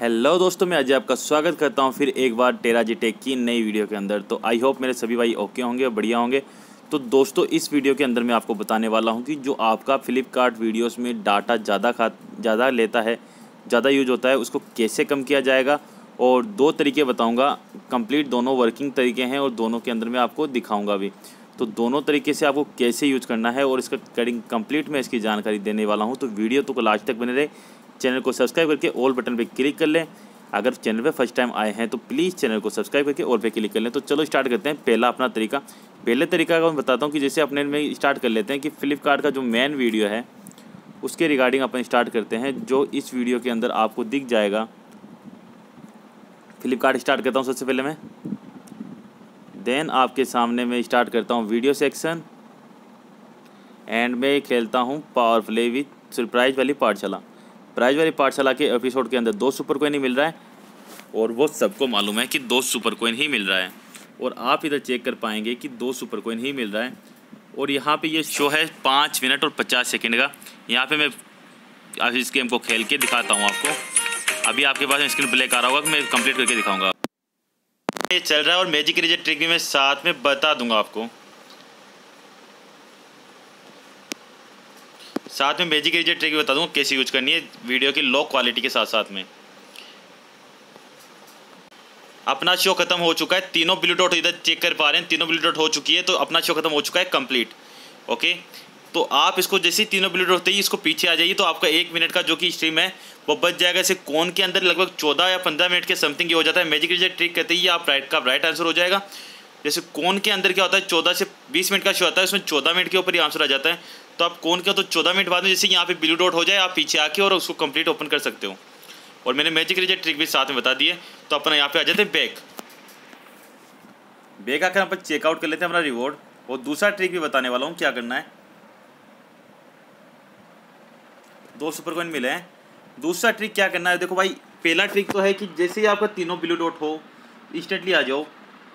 Hello दोस्तों, मैं अजय आपका स्वागत करता हूँ फिर एक बार टेरा जी टेक की नई वीडियो के अंदर। तो आई होप मेरे सभी भाई ओके होंगे और बढ़िया होंगे। तो दोस्तों, इस वीडियो के अंदर मैं आपको बताने वाला हूँ कि जो आपका फ्लिपकार्ट वीडियोस में डाटा ज़्यादा खा ज़्यादा लेता है, ज़्यादा यूज़ होता है, उसको कैसे कम किया जाएगा? और दो तरीके बताऊँगा। कंप्लीट दोनों वर्किंग तरीके हैं और दोनों के अंदर मैं आपको दिखाऊँगा भी। तो दोनों तरीके से आपको कैसे यूज़ करना है और इसका कटिंग कंप्लीट मैं इसकी जानकारी देने वाला हूँ। तो वीडियो तो लास्ट तक बने रहे। चैनल को सब्सक्राइब करके ऑल बटन पर क्लिक कर लें। अगर चैनल पे फ़र्स्ट टाइम आए हैं तो प्लीज़ चैनल को सब्सक्राइब करके ऑल पे क्लिक कर लें। तो चलो स्टार्ट करते हैं। पहला अपना तरीका। पहले तरीका का मैं बताता हूँ कि जैसे अपने में स्टार्ट कर लेते हैं कि फ्लिपकार्ट का जो मेन वीडियो है, उसके रिगार्डिंग अपन स्टार्ट करते हैं। जो इस वीडियो के अंदर आपको दिख जाएगा, फ्लिपकार्ट स्टार्ट करता हूँ सबसे पहले मैं। देन आपके सामने मैं स्टार्ट करता हूँ वीडियो सेक्शन। एंड मैं खेलता हूँ पावर प्ले विथ सरप्राइज़ वाली पाठशाला। प्राइज वाली पाठशाला के एपिसोड के अंदर दो सुपर कोइन ही मिल रहा है और वो सबको मालूम है कि दो सुपर कोइन ही मिल रहा है। और आप इधर चेक कर पाएँगे कि दो सुपर कोइन ही मिल रहा है। और यहाँ पे ये शो है पाँच मिनट और पचास सेकंड का। यहाँ पे मैं आज इस गेम को खेल के दिखाता हूँ आपको। अभी आपके पास स्क्रीन ब्लैक आ रहा होगा मैं कंप्लीट करके दिखाऊँगा। ये चल रहा है और मैजिक रिज़ल्ट ट्रिक भी मैं साथ में बता दूँगा आपको। साथ में मैजिक रिज़ल्ट ट्रिक बता दूँगा कैसे यूज़ करनी है, वीडियो की लो क्वालिटी के साथ साथ में। अपना शो खत्म हो चुका है, तीनों ब्लू डॉट इधर चेक कर पा रहे हैं, तीनों ब्लू डॉट हो चुकी है तो अपना शो खत्म हो चुका है कंप्लीट ओके तो आप इसको जैसे ही तीनों ब्लू डॉट होते ही इसको पीछे आ जाइए तो आपका एक मिनट का जो कि स्ट्रीम है, वो बच जाएगा। इसे कौन के अंदर लगभग चौदह या पंद्रह मिनट के समथिंग ये हो जाता है। मैजिक रिज़ल्ट ट्रिक करते ही आप राइट का राइट आंसर हो जाएगा। जैसे कौन के अंदर क्या होता है, चौदह से बीस मिनट का शो आता है, उसमें चौदह मिनट के ऊपर ही आंसर आ जाता है। तो आप कौन का तो चौदह मिनट बाद में जैसे यहाँ पे ब्लू डॉट हो जाए, आप पीछे आके और उसको कंप्लीट ओपन कर सकते हो। और मैंने मैजिक रिज़ल्ट ट्रिक भी साथ में बता दिए तो अपना यहाँ पे आ जाते हैं बैक बैक आकर अपन चेकआउट कर लेते हैं अपना रिवॉर्ड और दूसरा ट्रिक भी बताने वाला हूँ, क्या करना है। दो सुपर कॉइन मिले हैं। दूसरा ट्रिक क्या करना है, देखो भाई, पहला ट्रिक तो है कि जैसे ही आपका तीनों ब्लू डॉट हो इंस्टेंटली आ जाओ।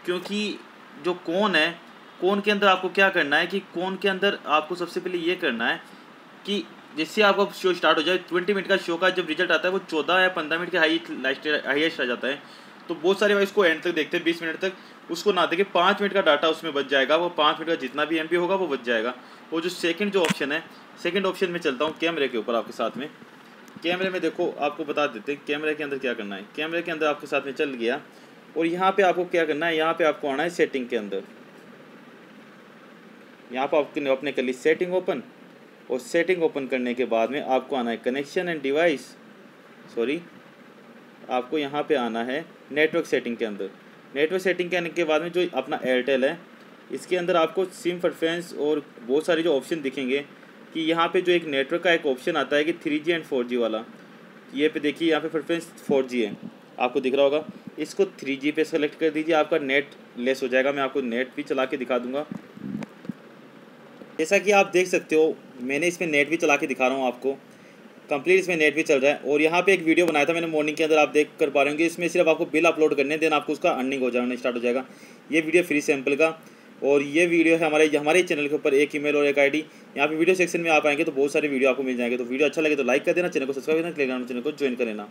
क्योंकि जो कौन है, कोन के अंदर आपको क्या करना है कि कोन के अंदर आपको सबसे पहले ये करना है कि जिससे आपका शो स्टार्ट हो जाए ट्वेंटी मिनट का शो का जब रिज़ल्ट आता है, वो चौदह या पंद्रह मिनट के हाई हाईएस्ट आ जाता है। तो बहुत सारे भाई इसको एंड तक देखते हैं, बीस मिनट तक, उसको ना देखे, पाँच मिनट का डाटा उसमें बच जाएगा, वो पाँच मिनट का जितना भी एमबी होगा, वो बच जाएगा। वो जो सेकेंड जो ऑप्शन है सेकेंड ऑप्शन में चलता हूँ कैमरे के ऊपर आपके साथ में। कैमरे में देखो, आपको बता देते हैं कैमरे के अंदर क्या करना है? कैमरे के अंदर आपके साथ में चल गया। और यहाँ पे आपको क्या करना है? यहाँ पे आपको आना है सेटिंग के अंदर। यहाँ पर आपने अपने कर ली सेटिंग ओपन और सेटिंग ओपन करने के बाद में आपको आना है कनेक्शन एंड डिवाइस सॉरी आपको यहाँ पे आना है नेटवर्क सेटिंग के अंदर। नेटवर्क सेटिंग के आने के बाद में जो अपना एयरटेल है, इसके अंदर आपको सिम प्रेफरेंस और बहुत सारे जो ऑप्शन दिखेंगे कि यहाँ पे जो एक नेटवर्क का एक ऑप्शन आता है कि three G and four G वाला। ये पे देखिए, यहाँ पे प्रेफरेंस फोर जी है। आपको दिख रहा होगा। इसको थ्री जी पे सेलेक्ट कर दीजिए, आपका नेट लेस हो जाएगा। मैं आपको नेट भी चला के दिखा दूँगा। जैसा कि आप देख सकते हो, मैंने इसमें नेट भी चला के दिखा रहा हूँ आपको। कंप्लीट इसमें नेट भी चल रहा है। और यहाँ पे एक वीडियो बनाया था मैंने मॉर्निंग के अंदर, आप देख कर पा रहे होंगे। इसमें सिर्फ़ आपको बिल अपलोड करने देन आपको उसका अर्निंग हो जाना स्टार्ट हो जाएगा। ये वीडियो फ्री सैंपल का। और ये वीडियो है हमारे हमारे चैनल के ऊपर एक ईमेल और एक आईडी यहाँ पे वीडियो सेक्शन में आप आएँगे तो बहुत सारे वीडियो आपको मिल जाएँगे। तो वीडियो अच्छा लगे तो लाइक कर देना चैनल को सब्सक्राइब करना चैनल को ज्वाइन कर लेना।